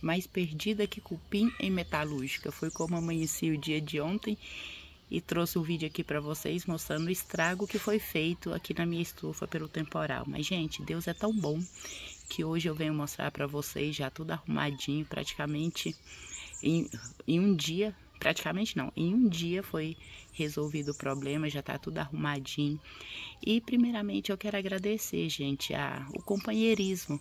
mais perdida que cupim em metalúrgica. Foi como amanheci o dia de ontem e trouxe o um vídeo aqui para vocês mostrando o estrago que foi feito aqui na minha estufa pelo temporal. Mas, gente, Deus é tão bom que hoje eu venho mostrar para vocês já tudo arrumadinho, praticamente em, em um dia, praticamente não, em um dia foi resolvido o problema, já tá tudo arrumadinho. E primeiramente eu quero agradecer, gente, a, o companheirismo,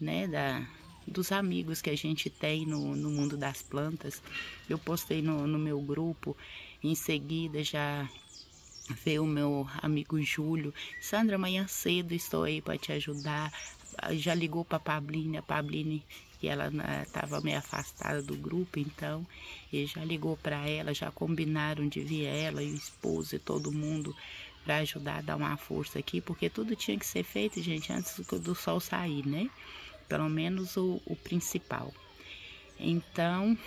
né, da, dos amigos que a gente tem no, no mundo das plantas. Eu postei no, no meu grupo, em seguida já veio o meu amigo Júlio. Sandra, amanhã cedo estou aí para te ajudar. Já ligou para a Pabline, a Pabline que ela estava meio afastada do grupo, então ele já ligou para ela, já combinaram de vir ela e o esposo e todo mundo para ajudar a dar uma força aqui, porque tudo tinha que ser feito, gente, antes do sol sair, né? Pelo menos o, o principal. Então,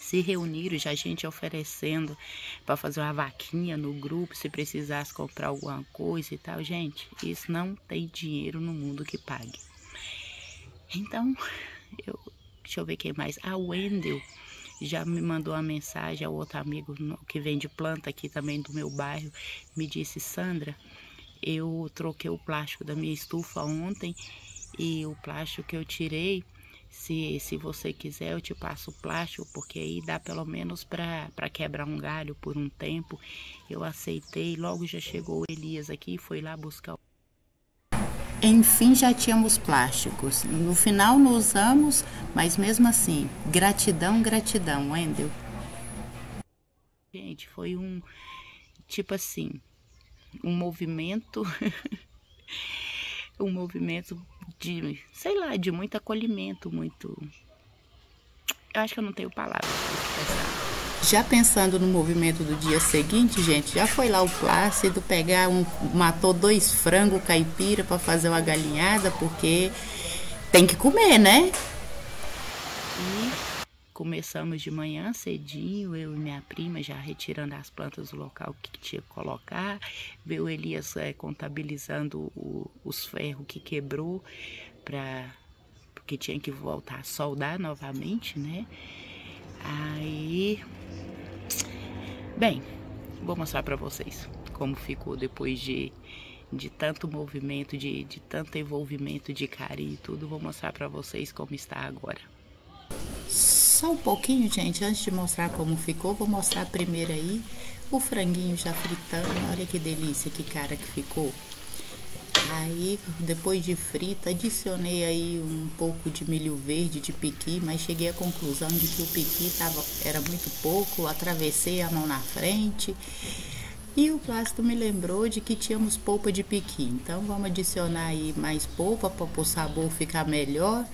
se reuniram, já a gente oferecendo para fazer uma vaquinha no grupo, se precisasse comprar alguma coisa e tal. Gente, isso não tem dinheiro no mundo que pague. Então, eu, deixa eu ver quem mais. A Wendel já me mandou uma mensagem, o outro amigo que vende planta aqui também do meu bairro, me disse, Sandra, eu troquei o plástico da minha estufa ontem e o plástico que eu tirei, se, se você quiser, eu te passo o plástico, porque aí dá pelo menos para quebrar um galho por um tempo. Eu aceitei, logo já chegou o Elias aqui, foi lá buscar. Enfim, já tínhamos plásticos. No final não usamos, mas mesmo assim, gratidão, gratidão, Wendel. Gente, foi um, tipo assim, um movimento um movimento de, sei lá, de muito acolhimento, muito. Eu acho que eu não tenho palavras Já pensando no movimento do dia seguinte, gente, já foi lá o Plácido pegar um. matou dois frangos caipira para fazer uma galinhada, porque tem que comer, né? Começamos de manhã cedinho, eu e minha prima já retirando as plantas do local que tinha que colocar. Veio Elias é, contabilizando o, os ferros que quebrou, pra, porque tinha que voltar a soldar novamente, né? Aí, bem, vou mostrar para vocês como ficou depois de, de tanto movimento, de, de tanto envolvimento de carinho e tudo. Vou mostrar para vocês como está agora. Só um pouquinho, gente, antes de mostrar como ficou, vou mostrar primeiro aí o franguinho já fritando. Olha que delícia, que cara que ficou. Aí, depois de frita, adicionei aí um pouco de milho verde, de piqui, mas cheguei à conclusão de que o piqui tava, era muito pouco, atravessei a mão na frente. E o plástico me lembrou de que tínhamos polpa de piqui. Então, vamos adicionar aí mais polpa para o sabor ficar melhor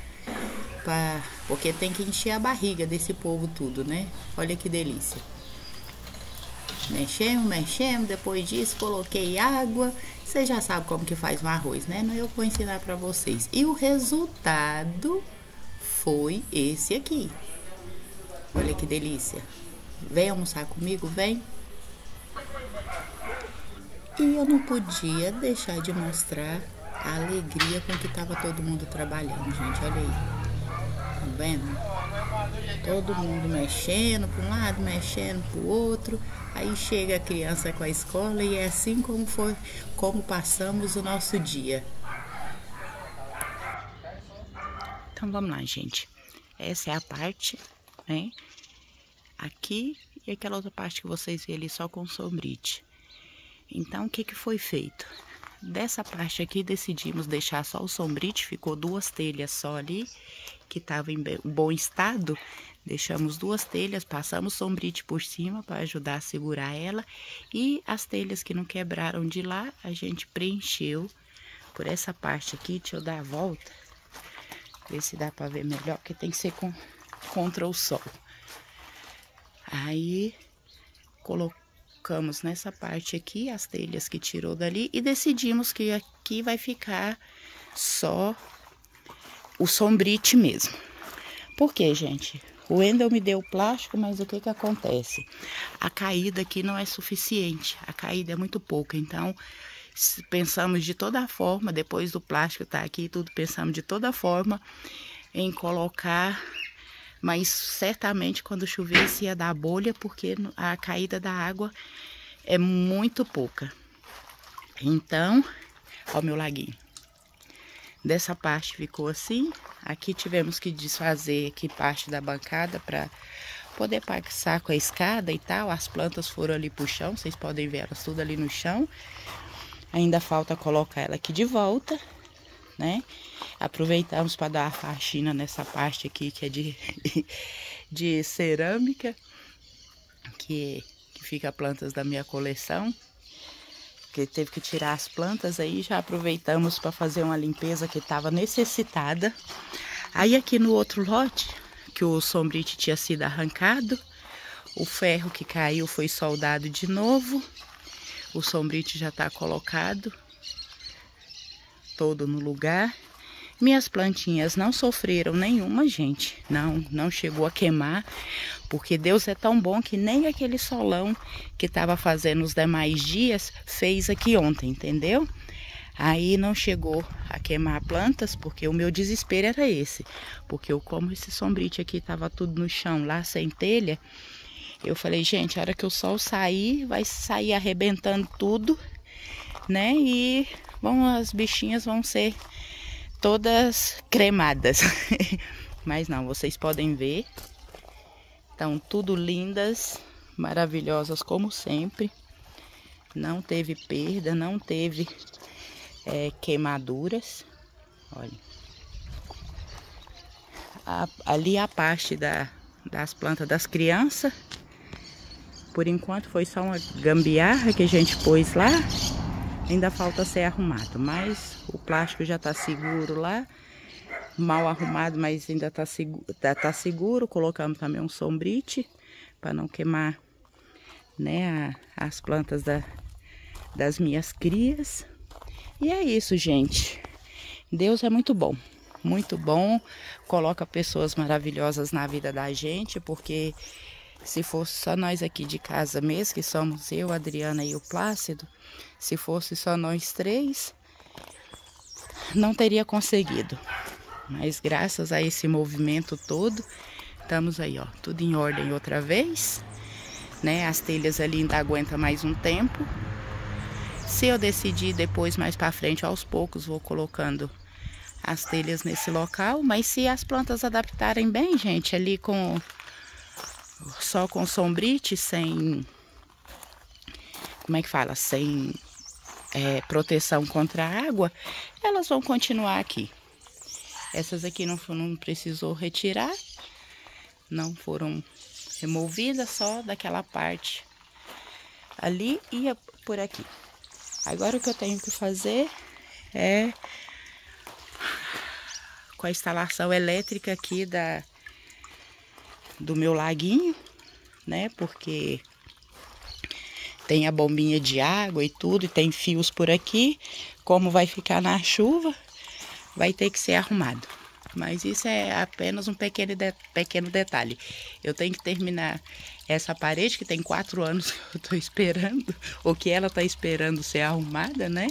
pra, porque tem que encher a barriga desse povo tudo, né? Olha que delícia. Mexemos, mexemos, depois disso coloquei água. Você já sabe como que faz um arroz, né? Eu vou ensinar para vocês. E o resultado foi esse aqui. Olha que delícia. Vem almoçar comigo, vem. E eu não podia deixar de mostrar a alegria com que estava todo mundo trabalhando, gente. Olha aí vendo? Todo mundo mexendo para um lado, mexendo para o outro. Aí chega a criança com a escola e é assim como foi, como passamos o nosso dia. Então vamos lá, gente. Essa é a parte, né? Aqui e aquela outra parte que vocês vêem ali só com sombrite. Então, o que, que foi feito? Dessa parte aqui decidimos deixar só o sombrite, ficou duas telhas só ali, que estava em bom estado. Deixamos duas telhas, passamos sombrite por cima para ajudar a segurar ela. E as telhas que não quebraram de lá, a gente preencheu por essa parte aqui. Deixa eu dar a volta, ver se dá para ver melhor, porque tem que ser com, contra o sol. Aí, colocamos colocamos nessa parte aqui as telhas que tirou dali e decidimos que aqui vai ficar só o sombrite mesmo. Por quê, gente? O Wendel me deu plástico, mas o que que acontece? A caída aqui não é suficiente, a caída é muito pouca, então pensamos de toda forma, depois do plástico tá aqui tudo, pensamos de toda forma em colocar mas certamente quando chovesse ia dar bolha, porque a caída da água é muito pouca. Então, ó meu laguinho. Dessa parte ficou assim. Aqui tivemos que desfazer aqui parte da bancada para poder passar com a escada e tal. As plantas foram ali pro chão, vocês podem ver elas tudo ali no chão. Ainda falta colocar ela aqui de volta, né? Aproveitamos para dar a faxina nessa parte aqui que é de, de cerâmica, que, que fica plantas da minha coleção. Que teve que tirar as plantas aí, já aproveitamos para fazer uma limpeza que estava necessitada. Aí aqui no outro lote, que o sombrite tinha sido arrancado, o ferro que caiu foi soldado de novo. O sombrite já está colocado todo no lugar. Minhas plantinhas não sofreram nenhuma, gente. Não, não chegou a queimar, porque Deus é tão bom que nem aquele solão que estava fazendo os demais dias fez aqui ontem, entendeu? Aí não chegou a queimar plantas, porque o meu desespero era esse. Porque eu, como esse sombrite aqui estava tudo no chão, lá sem telha, eu falei, gente, a hora que o sol sair, vai sair arrebentando tudo, né? E vão, as bichinhas vão ser todas cremadas. Mas não, vocês podem ver. Estão tudo lindas, maravilhosas como sempre. Não teve perda, não teve é, queimaduras. Olha. A, ali a parte da, das plantas das crianças. Por enquanto foi só uma gambiarra que a gente pôs lá. Ainda falta ser arrumado, mas o plástico já tá seguro lá. Mal arrumado, mas ainda tá seguro. Tá, tá seguro. Colocamos também um sombrite para não queimar né, a, as plantas da, das minhas crias. E é isso, gente. Deus é muito bom, muito bom. Coloca pessoas maravilhosas na vida da gente, porque se fosse só nós aqui de casa mesmo, que somos eu, a Adriana e o Plácido, se fosse só nós três, não teria conseguido. Mas graças a esse movimento todo, estamos aí, ó, tudo em ordem outra vez, né? As telhas ali ainda aguentam mais um tempo. Se eu decidir depois, mais para frente, aos poucos, vou colocando as telhas nesse local. Mas se as plantas adaptarem bem, gente, ali com só com sombrite, sem. Como é que fala? Sem é, proteção contra a água, elas vão continuar aqui. Essas aqui não, não precisou retirar, não foram removidas, só daquela parte ali e por aqui. Agora o que eu tenho que fazer é com a instalação elétrica aqui da do meu laguinho, né? Porque tem a bombinha de água e tudo, e tem fios por aqui. Como vai ficar na chuva, vai ter que ser arrumado. Mas isso é apenas um pequeno, de, pequeno detalhe. Eu tenho que terminar essa parede, que tem quatro anos que eu tô esperando, ou que ela tá esperando ser arrumada, né?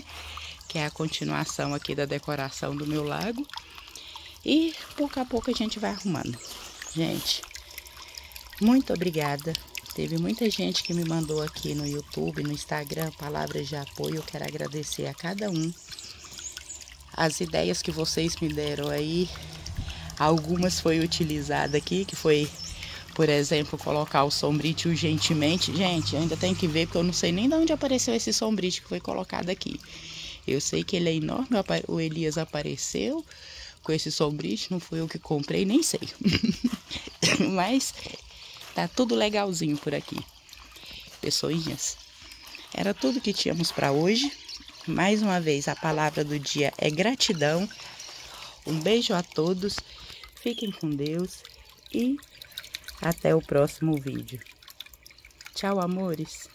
Que é a continuação aqui da decoração do meu lago. E pouco a pouco a gente vai arrumando. Gente, muito obrigada. Teve muita gente que me mandou aqui no YouTube, no Instagram, palavras de apoio. Eu quero agradecer a cada um. As ideias que vocês me deram aí, algumas foi utilizada aqui, que foi, por exemplo, colocar o sombrite urgentemente. Gente, ainda tem que ver, porque eu não sei nem de onde apareceu esse sombrite que foi colocado aqui. Eu sei que ele é enorme, o Elias apareceu com esse sombrite, não foi eu que comprei, nem sei. Mas Tá tudo legalzinho por aqui. Pessoinhas, era tudo que tínhamos para hoje. Mais uma vez, a palavra do dia é gratidão. Um beijo a todos. Fiquem com Deus e até o próximo vídeo. Tchau, amores.